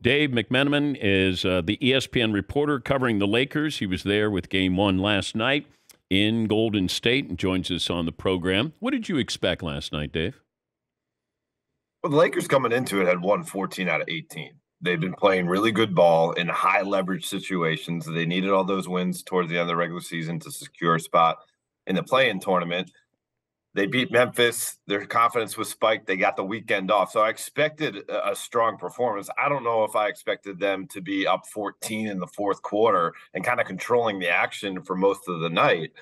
Dave McMenamin is uh, the ESPN reporter covering the Lakers. He was there with game one last night in Golden State and joins us on the program. What did you expect last night, Dave? Well, the Lakers coming into it had won 14 out of 18. They've been playing really good ball in high leverage situations. They needed all those wins towards the end of the regular season to secure a spot in the play-in tournament. They beat Memphis. Their confidence was spiked. They got the weekend off. So I expected a strong performance. I don't know if I expected them to be up 14 in the fourth quarter and kind of controlling the action for most of the night.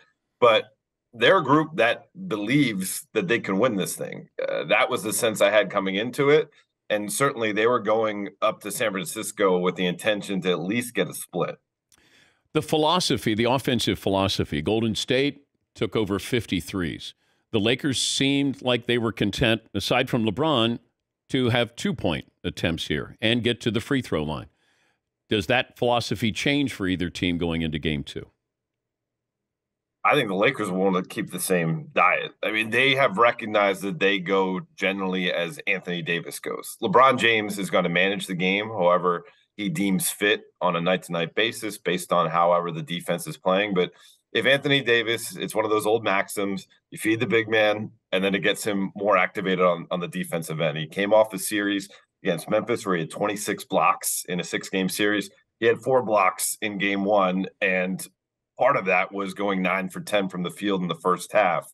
But they're a group that believes that they can win this thing. Uh, that was the sense I had coming into it. And certainly they were going up to San Francisco with the intention to at least get a split. The philosophy, the offensive philosophy, Golden State took over 53s. The Lakers seemed like they were content, aside from LeBron, to have two point attempts here and get to the free throw line. Does that philosophy change for either team going into game two? I think the Lakers want to keep the same diet. I mean, they have recognized that they go generally as Anthony Davis goes. LeBron James is going to manage the game however he deems fit on a night to night basis based on however the defense is playing. But if Anthony Davis, it's one of those old maxims you feed the big man, and then it gets him more activated on, on the defensive end. He came off the series against Memphis where he had 26 blocks in a six game series. He had four blocks in game one, and part of that was going nine for 10 from the field in the first half,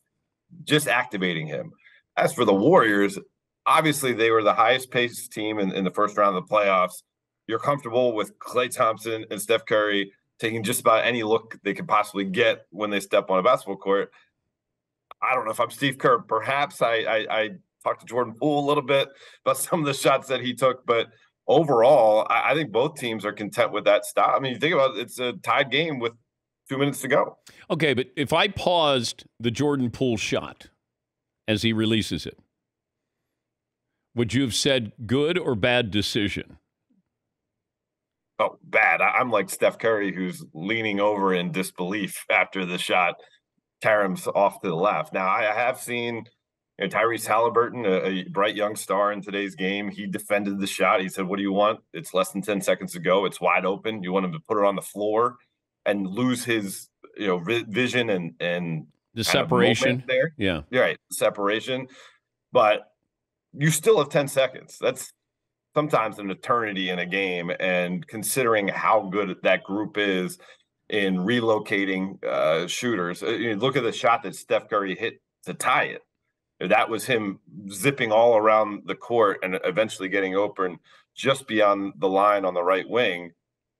just activating him. As for the Warriors, obviously they were the highest paced team in, in the first round of the playoffs. You're comfortable with Klay Thompson and Steph Curry taking just about any look they could possibly get when they step on a basketball court. I don't know if I'm Steve Kerr. Perhaps I, I, I talked to Jordan Poole a little bit about some of the shots that he took, but overall, I, I think both teams are content with that stop. I mean, you think about it, it's a tied game with two minutes to go. Okay, but if I paused the Jordan Poole shot as he releases it, would you have said good or bad decision? Oh, bad. I'm like Steph Curry, who's leaning over in disbelief after the shot Tarem's off to the left. Now, I have seen you know, Tyrese Halliburton, a, a, bright young star in today's game. He defended the shot. He said, What do you want? It's less than 10 seconds to go. It's wide open. You want him to put it on the floor and lose his you know vision and and the separation there. Yeah, You're right, separation. But you still have ten seconds. That's sometimes an eternity in a game. And considering how good that group is in relocating uh, shooters, uh, you look at the shot that Steph Curry hit to tie it. That was him zipping all around the court and eventually getting open just beyond the line on the right wing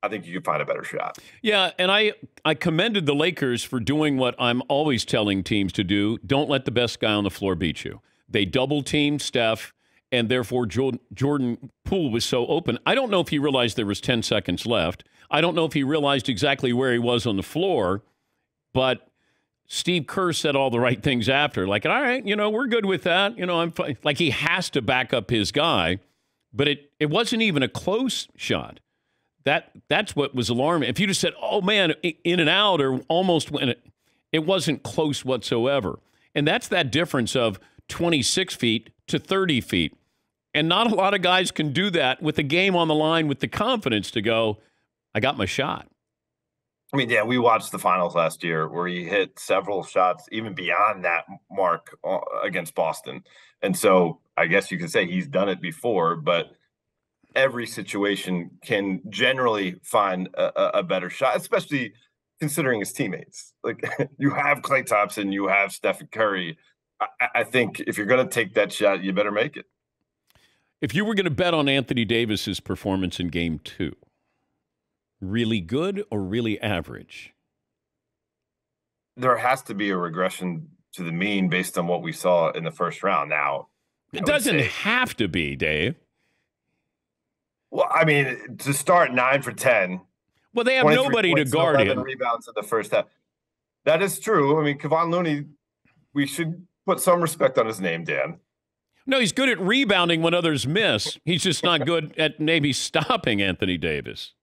I think you could find a better shot. Yeah, and I I commended the Lakers for doing what I'm always telling teams to do: don't let the best guy on the floor beat you. They double teamed Steph, and therefore Jordan Poole was so open. I don't know if he realized there was 10 seconds left. I don't know if he realized exactly where he was on the floor, but Steve Kerr said all the right things after, like, all right, you know, we're good with that. You know, I'm fine. Like he has to back up his guy, but it it wasn't even a close shot that that's what was alarming. If you just said, "Oh man, in and out," or almost when it, it wasn't close whatsoever, and that's that difference of 26 feet to 30 feet, and not a lot of guys can do that with the game on the line with the confidence to go, "I got my shot." I mean, yeah, we watched the finals last year where he hit several shots even beyond that mark uh, against Boston, and so I guess you could say he's done it before, but every situation can generally find a, a better shot, especially considering his teammates. Like you have Klay Thompson, you have Stephen Curry. I, I think if you're going to take that shot, you better make it. If you were going to bet on Anthony Davis's performance in Game Two, really good or really average? There has to be a regression to the mean based on what we saw in the first round. Now, it doesn't say, have to be, Dave. Well, I mean, to start nine for ten. Well, they have nobody to guard him. Rebounds in the first half. That is true. I mean, Kevon Looney. We should put some respect on his name, Dan. No, he's good at rebounding when others miss. He's just not good at maybe stopping Anthony Davis.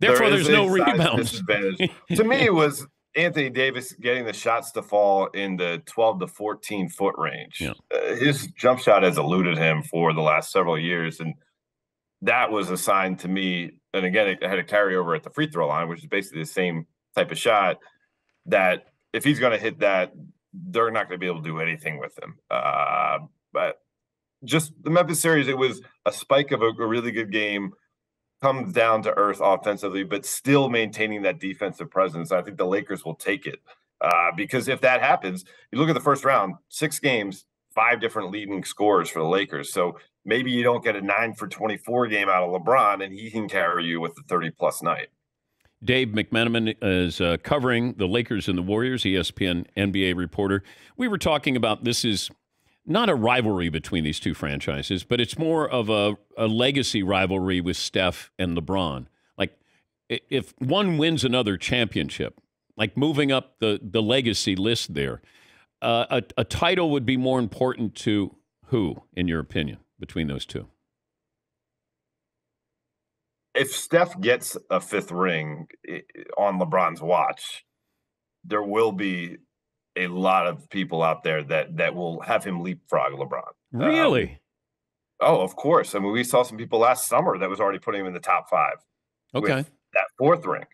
Therefore, there there's no rebounds. to me, it was Anthony Davis getting the shots to fall in the 12 to 14 foot range. Yeah. Uh, his jump shot has eluded him for the last several years, and that was a sign to me. And again, it had a carryover at the free throw line, which is basically the same type of shot. That if he's going to hit that, they're not going to be able to do anything with him. Uh, but just the Memphis series, it was a spike of a, a really good game, comes down to earth offensively, but still maintaining that defensive presence. I think the Lakers will take it uh, because if that happens, you look at the first round, six games, five different leading scores for the Lakers. So maybe you don't get a nine for 24 game out of LeBron and he can carry you with the 30 plus night. Dave McMenamin is uh, covering the Lakers and the Warriors, ESPN NBA reporter. We were talking about this is not a rivalry between these two franchises, but it's more of a, a legacy rivalry with Steph and LeBron. Like, if one wins another championship, like moving up the, the legacy list there, uh, a, a title would be more important to who, in your opinion, between those two? If Steph gets a fifth ring on LeBron's watch, there will be a lot of people out there that that will have him leapfrog LeBron. Really? Um, oh, of course. I mean, we saw some people last summer that was already putting him in the top five. Okay. that fourth ring.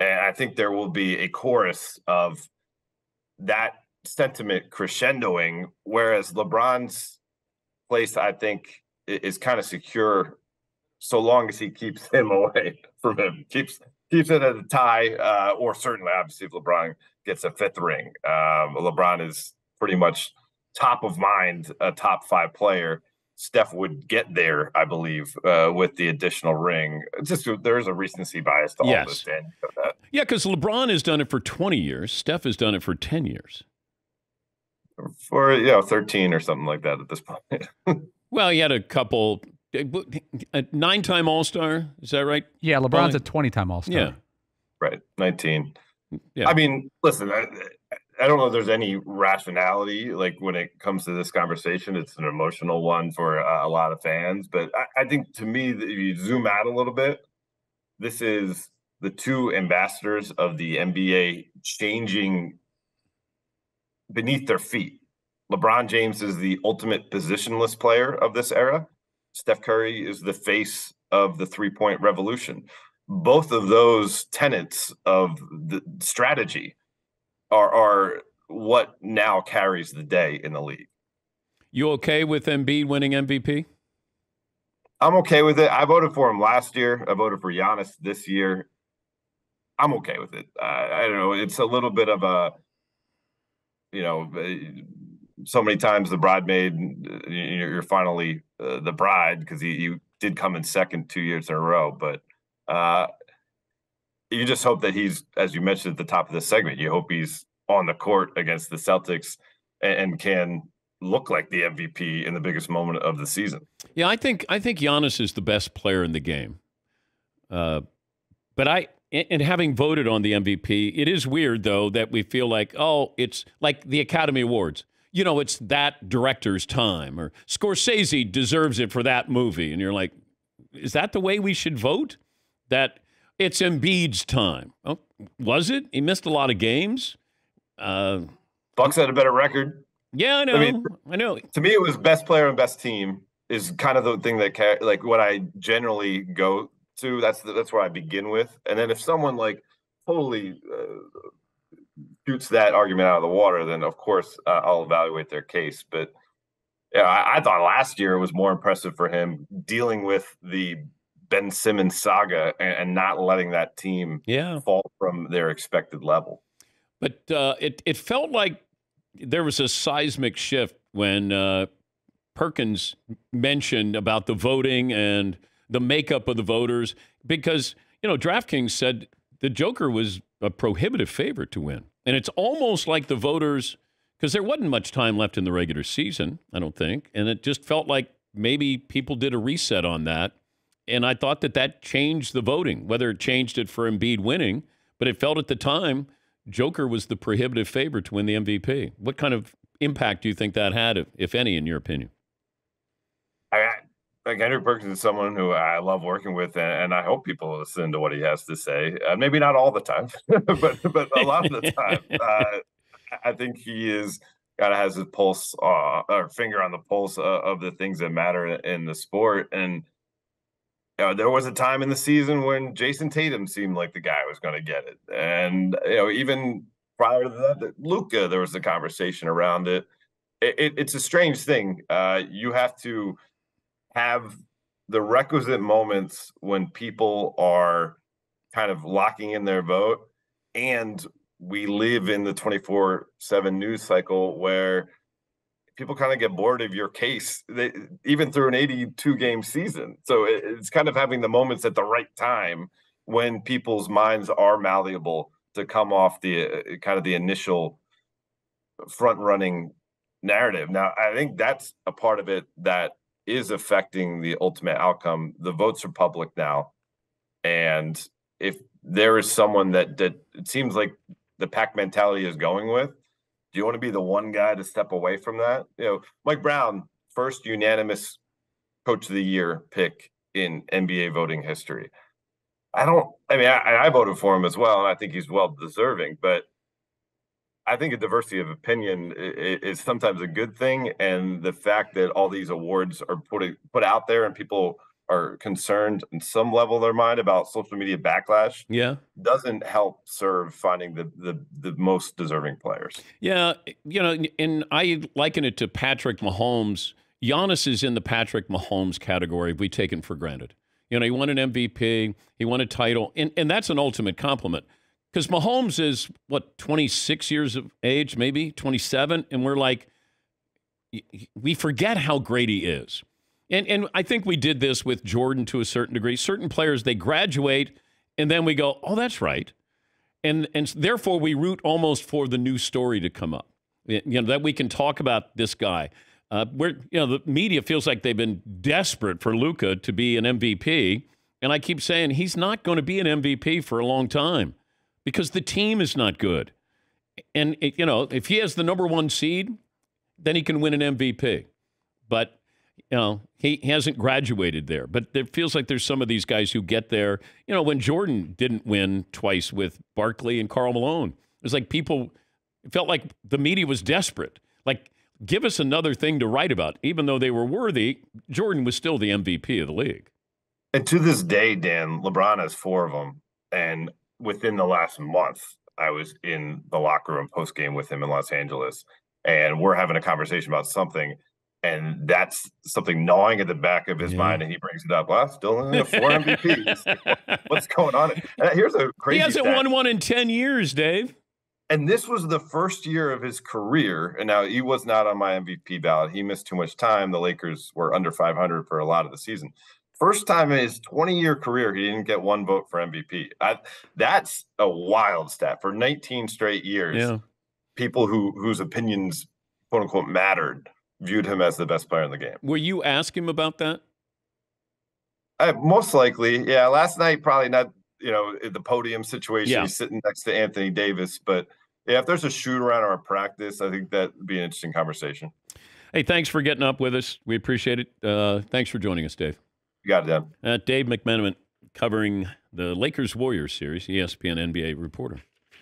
And I think there will be a chorus of that sentiment crescendoing, whereas LeBron's place, I think, is kind of secure so long as he keeps him away from him, keeps keeps it at a tie, uh, or certainly, obviously, if LeBron gets a fifth ring. Um, LeBron is pretty much top of mind, a top five player. Steph would get there, I believe, uh, with the additional ring. just there's a recency bias to yes. all this. Dan, yeah, because LeBron has done it for 20 years. Steph has done it for 10 years. For you know, 13 or something like that at this point. well, he had a couple. A nine-time All-Star, is that right? Yeah, LeBron's a 20-time All-Star. Yeah, right, 19. Yeah. I mean, listen, I, I don't know if there's any rationality like when it comes to this conversation. It's an emotional one for uh, a lot of fans, but I, I think to me, if you zoom out a little bit, this is the two ambassadors of the NBA changing beneath their feet. LeBron James is the ultimate positionless player of this era. Steph Curry is the face of the three point revolution both of those tenets of the strategy are are what now carries the day in the league. You okay with Embiid winning MVP? I'm okay with it. I voted for him last year. I voted for Giannis this year. I'm okay with it. Uh, I don't know. It's a little bit of a, you know, uh, so many times the bridemaid, you're finally uh, the bride because you, you did come in second two years in a row. But uh, you just hope that he's, as you mentioned at the top of the segment, you hope he's on the court against the Celtics and, and can look like the MVP in the biggest moment of the season. Yeah, I think I think Giannis is the best player in the game. Uh, but I, and having voted on the MVP, it is weird though that we feel like, oh, it's like the Academy Awards. You know, it's that director's time, or Scorsese deserves it for that movie, and you're like, is that the way we should vote? That it's Embiid's time. Oh, was it? He missed a lot of games. Uh, Bucks had a better record. Yeah, I know. I, mean, I know. To me, it was best player and best team is kind of the thing that like what I generally go to. That's the, that's where I begin with. And then if someone like totally uh, shoots that argument out of the water, then of course uh, I'll evaluate their case. But yeah, I, I thought last year was more impressive for him dealing with the Ben Simmons saga and, and not letting that team yeah. fall from their expected level. But uh, it it felt like there was a seismic shift when uh, Perkins mentioned about the voting and the makeup of the voters because you know DraftKings said the Joker was a prohibitive favorite to win, and it's almost like the voters because there wasn't much time left in the regular season, I don't think, and it just felt like maybe people did a reset on that and I thought that that changed the voting, whether it changed it for Embiid winning, but it felt at the time Joker was the prohibitive favorite to win the MVP. What kind of impact do you think that had, if, if any, in your opinion? I, like Andrew Perkins is someone who I love working with, and, and I hope people listen to what he has to say. Uh, maybe not all the time, but but a lot of the time. Uh, I think he is kind of has his pulse uh, or finger on the pulse of the things that matter in the sport, and you know, there was a time in the season when Jayson Tatum seemed like the guy was going to get it, and you know, even prior to that, Luka, there was a conversation around it. it, it it's a strange thing. Uh, you have to have the requisite moments when people are kind of locking in their vote, and we live in the twenty four seven news cycle where people kind of get bored of your case, they, even through an 82 game season. So it, it's kind of having the moments at the right time when people's minds are malleable to come off the uh, kind of the initial front running narrative. Now, I think that's a part of it that is affecting the ultimate outcome. The votes are public now. And if there is someone that, that it seems like the pack mentality is going with, do you want to be the one guy to step away from that? You know, Mike Brown, first unanimous coach of the year pick in NBA voting history. I don't, I mean, I, I voted for him as well, and I think he's well deserving, but I think a diversity of opinion is, sometimes a good thing. And the fact that all these awards are put, put out there and people are concerned in some level of their mind about social media backlash yeah doesn't help serve finding the the, the most deserving players yeah you know and i liken it to patrick mahomes Giannis is in the Patrick Mahomes category we taken for granted. You know, he won an MVP, he won a title, and, and that's an ultimate compliment. Because Mahomes is, what, 26 years of age, maybe 27, and we're like, we forget how great he is. And and I think we did this with Jordan to a certain degree. Certain players they graduate and then we go, "Oh, that's right." And and therefore we root almost for the new story to come up. You know, that we can talk about this guy. Uh, where you know the media feels like they've been desperate for Luka to be an MVP, and I keep saying he's not going to be an MVP for a long time because the team is not good. And you know, if he has the number one seed, then he can win an MVP. But you know, he, hasn't graduated there. But it feels like there's some of these guys who get there. You know, when Jordan didn't win twice with Barkley and Karl Malone, it was like people felt like the media was desperate. Like, give us another thing to write about. Even though they were worthy, Jordan was still the MVP of the league. And to this day, Dan, LeBron has four of them. And within the last month, I was in the locker room post game with him in Los Angeles, and we're having a conversation about something and that's something gnawing at the back of his yeah. mind, and he brings it up. Well, still in four MVPs. What's going on? And here's a crazy. He hasn't stat. won one in ten years, Dave. And this was the first year of his career. And now he was not on my MVP ballot. He missed too much time. The Lakers were under 500 for a lot of the season. First time in his 20 year career, he didn't get one vote for MVP. I, that's a wild stat for 19 straight years. Yeah. People who whose opinions, quote unquote, mattered viewed him as the best player in the game. Will you ask him about that? Uh, most likely, yeah. Last night, probably not. You know, the podium situation, yeah. he's sitting next to Anthony Davis. But yeah, if there's a shoot around or a practice, I think that would be an interesting conversation. Hey, thanks for getting up with us. We appreciate it. Uh, thanks for joining us, Dave. You got it, Dan. Uh, Dave McMenamin covering the Lakers Warriors series, ESPN NBA reporter.